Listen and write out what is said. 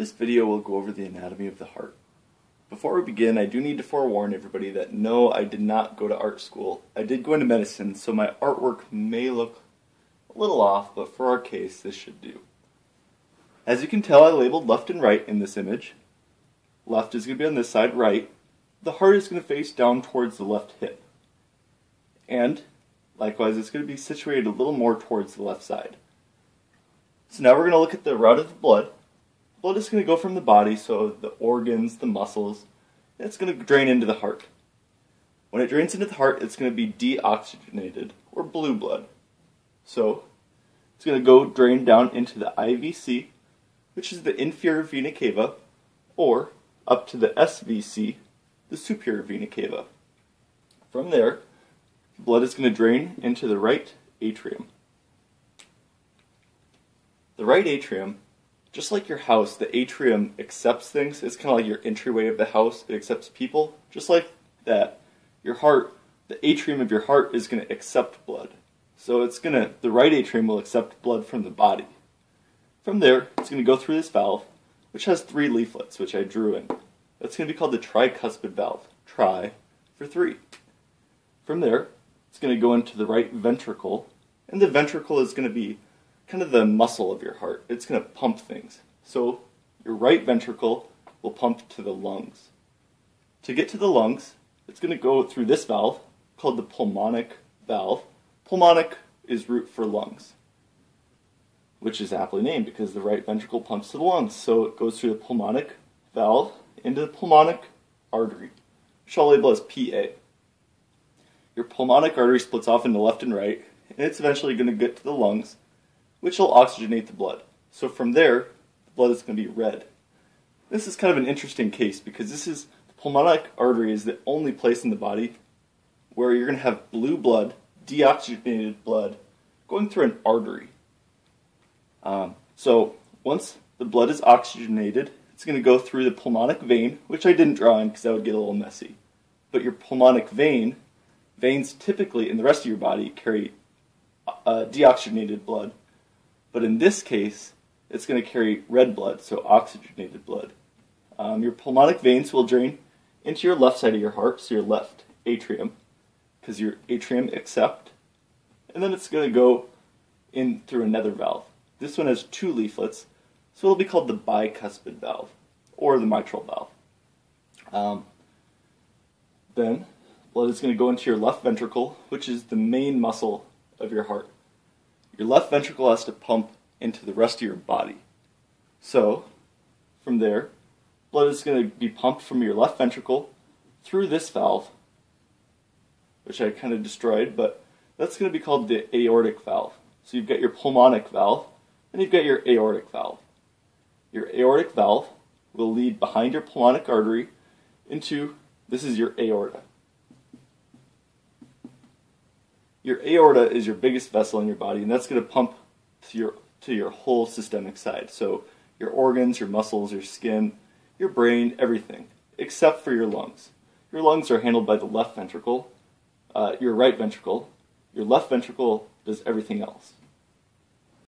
This video will go over the anatomy of the heart. Before we begin, I do need to forewarn everybody that no, I did not go to art school. I did go into medicine, so my artwork may look a little off, but for our case, this should do. As you can tell, I labeled left and right in this image. Left is going to be on this side, right. The heart is going to face down towards the left hip. And, likewise, it's going to be situated a little more towards the left side. So now we're going to look at the route of the blood. Blood is going to go from the body, so the organs, the muscles, it's going to drain into the heart. When it drains into the heart, it's going to be deoxygenated, or blue blood. So, it's going to go drain down into the IVC, which is the inferior vena cava, or up to the SVC, the superior vena cava. From there, blood is going to drain into the right atrium. The right atrium, just like your house, the atrium accepts things. It's kind of like your entryway of the house. It accepts people. Just like that, your heart, the atrium of your heart is going to accept blood. So it's going to, the right atrium will accept blood from the body. From there, it's going to go through this valve, which has three leaflets, which I drew in. That's going to be called the tricuspid valve. Tri for three. From there, it's going to go into the right ventricle, and the ventricle is going to be kind of the muscle of your heart. It's going to pump things. So your right ventricle will pump to the lungs. To get to the lungs, it's going to go through this valve called the pulmonic valve. Pulmonic is root for lungs, which is aptly named because the right ventricle pumps to the lungs. So it goes through the pulmonic valve into the pulmonic artery, which I'll label as PA. Your pulmonic artery splits off into left and right, and it's eventually going to get to the lungs, which will oxygenate the blood. So from there, the blood is going to be red. This is kind of an interesting case because this is the pulmonic artery is the only place in the body where you're going to have blue blood, deoxygenated blood, going through an artery. Um, so once the blood is oxygenated, it's going to go through the pulmonic vein, which I didn't draw in because that would get a little messy. But your pulmonic vein, veins typically in the rest of your body carry uh, deoxygenated blood, but in this case, it's going to carry red blood, so oxygenated blood. Um, your pulmonic veins will drain into your left side of your heart, so your left atrium, because your atrium accept, and then it's going to go in through another valve. This one has two leaflets, so it'll be called the bicuspid valve, or the mitral valve. Um, then, blood is going to go into your left ventricle, which is the main muscle of your heart your left ventricle has to pump into the rest of your body. So, from there, blood is going to be pumped from your left ventricle through this valve, which I kind of destroyed, but that's going to be called the aortic valve. So you've got your pulmonic valve, and you've got your aortic valve. Your aortic valve will lead behind your pulmonic artery into this is your aorta. Your aorta is your biggest vessel in your body, and that's going to pump to your to your whole systemic side. So your organs, your muscles, your skin, your brain, everything, except for your lungs. Your lungs are handled by the left ventricle, uh, your right ventricle. Your left ventricle does everything else.